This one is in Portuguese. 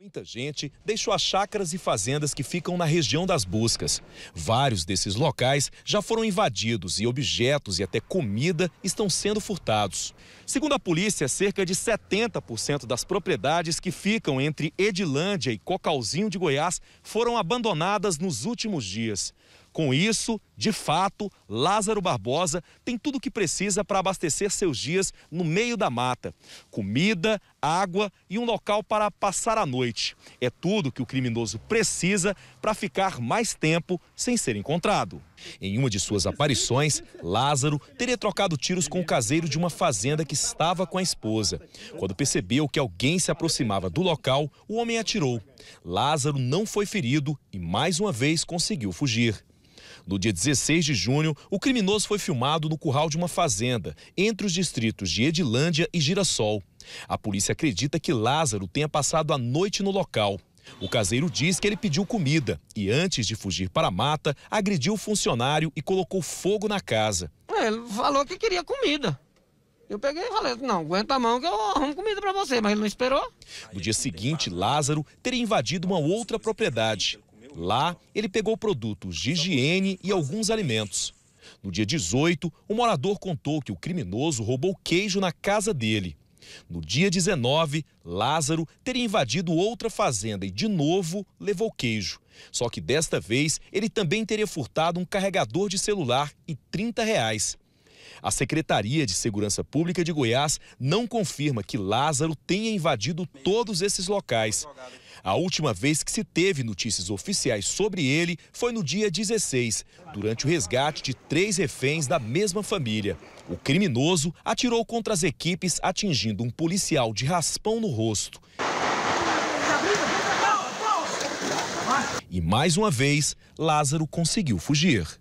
Muita gente deixou as chácaras e fazendas que ficam na região das buscas. Vários desses locais já foram invadidos e objetos e até comida estão sendo furtados. Segundo a polícia, cerca de 70% das propriedades que ficam entre Edilândia e Cocalzinho de Goiás foram abandonadas nos últimos dias. Com isso, de fato, Lázaro Barbosa tem tudo o que precisa para abastecer seus dias no meio da mata: comida, água e um local para passar a noite. É tudo que o criminoso precisa para ficar mais tempo sem ser encontrado. Em uma de suas aparições, Lázaro teria trocado tiros com o caseiro de uma fazenda que estava com a esposa. Quando percebeu que alguém se aproximava do local, o homem atirou. Lázaro não foi ferido e mais uma vez conseguiu fugir. No dia 16 de junho, o criminoso foi filmado no curral de uma fazenda, entre os distritos de Edilândia e Girassol. A polícia acredita que Lázaro tenha passado a noite no local. O caseiro diz que ele pediu comida e, antes de fugir para a mata, agrediu o funcionário e colocou fogo na casa. Ele falou que queria comida. Eu peguei e falei, não, aguenta a mão que eu arrumo comida para você, mas ele não esperou. No dia seguinte, Lázaro teria invadido uma outra propriedade. Lá, ele pegou produtos de higiene e alguns alimentos. No dia 18, o morador contou que o criminoso roubou queijo na casa dele. No dia 19, Lázaro teria invadido outra fazenda e, de novo, levou queijo. Só que desta vez, ele também teria furtado um carregador de celular e 30 reais. A Secretaria de Segurança Pública de Goiás não confirma que Lázaro tenha invadido todos esses locais. A última vez que se teve notícias oficiais sobre ele foi no dia 16, durante o resgate de três reféns da mesma família. O criminoso atirou contra as equipes, atingindo um policial de raspão no rosto. E mais uma vez, Lázaro conseguiu fugir.